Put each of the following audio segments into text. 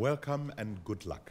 Welcome and good luck.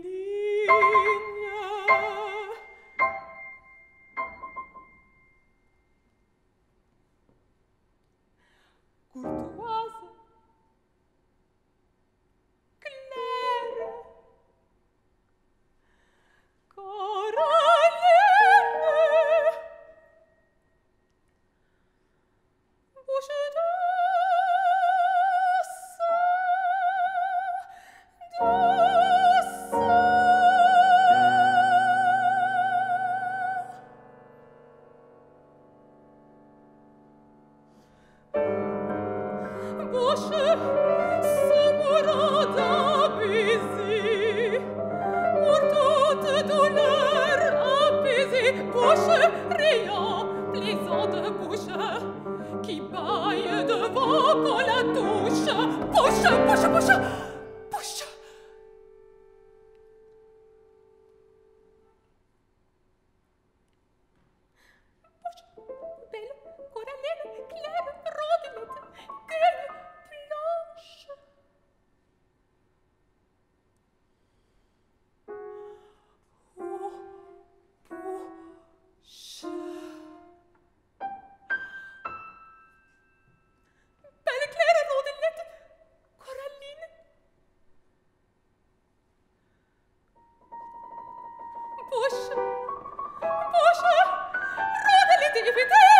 if you did.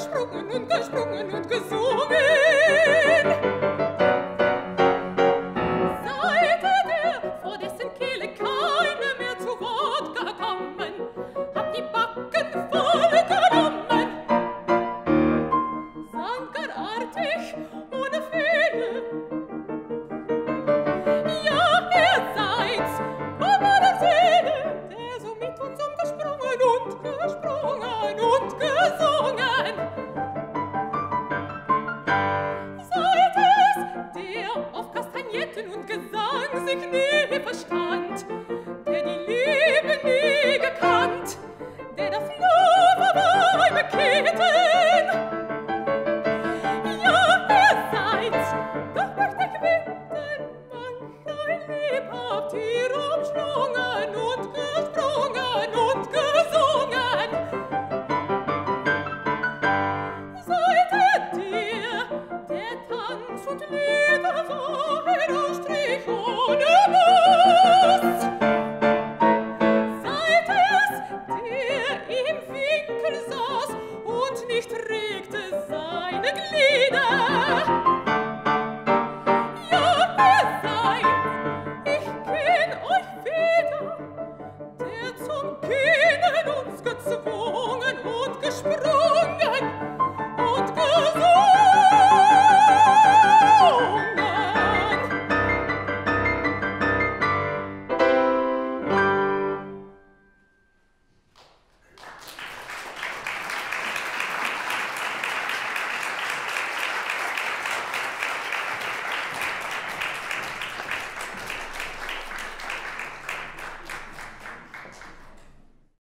gesprungen und gesprungen und gesungen.